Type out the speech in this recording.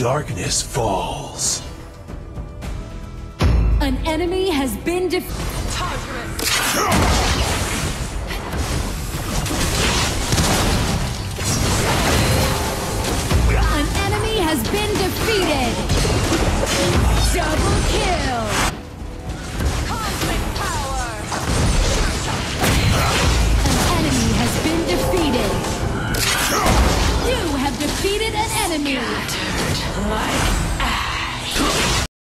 darkness falls. An enemy has been defeated. An enemy has been defeated. Double kill. Cosmic power. An enemy has been defeated. You have defeated an enemy. God light.